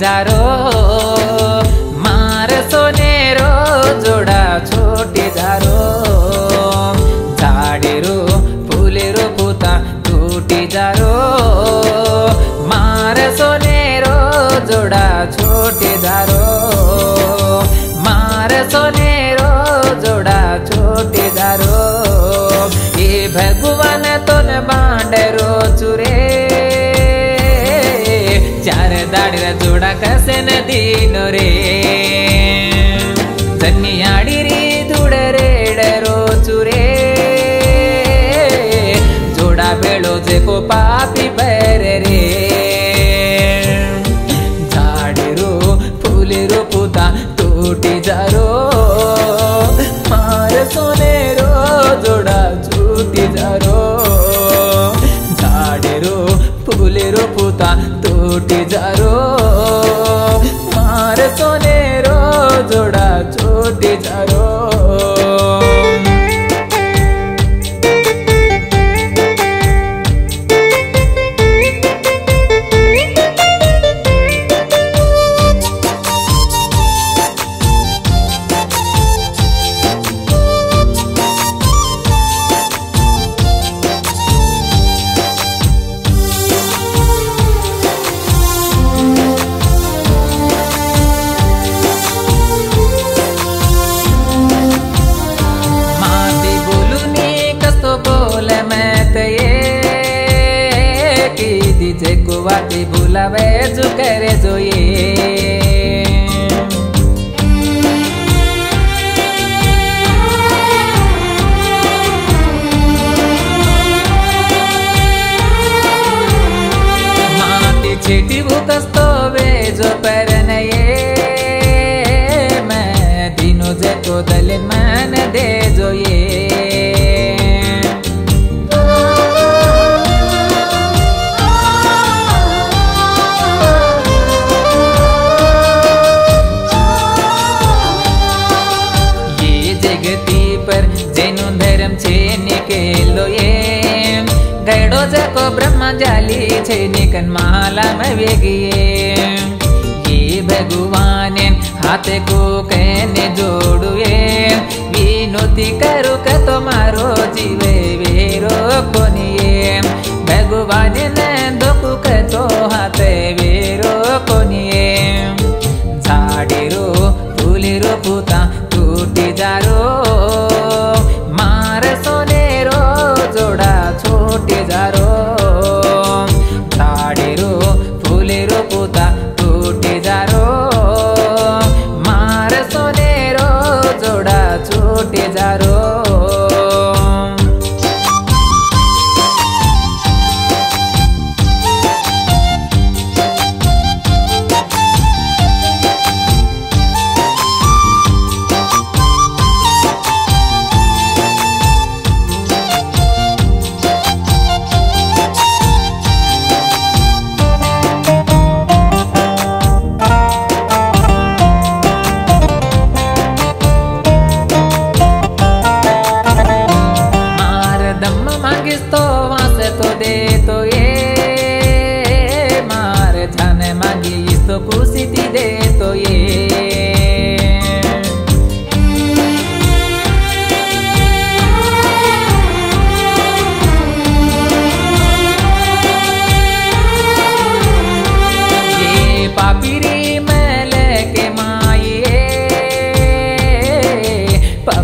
जारो मार सोनेरो जोडा छोटे जारो झाडेरो फुलेरो पुता टुटे जारो। मार सोनेरो जोडा छोटे जारो बाती भूलावे जो करे जो छेटी भूतस्तो बेजो पर नये। मैं दिनों जे को दलिन मैं બ્રહ્મજાલી છે નિકન માલામાં વેગીએ એ ભગવાને હાથે કોકને જોડુએ વિનોતી કર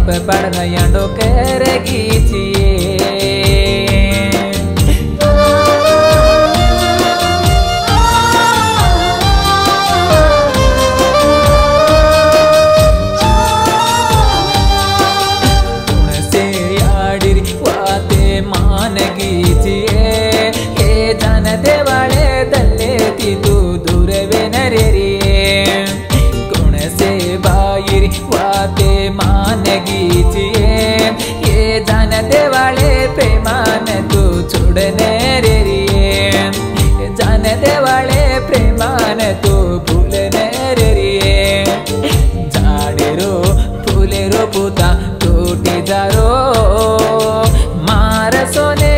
Pepe Parda y तो भूल न रे झाड़े रो फूले रो पुता टूटे जारो मार सोने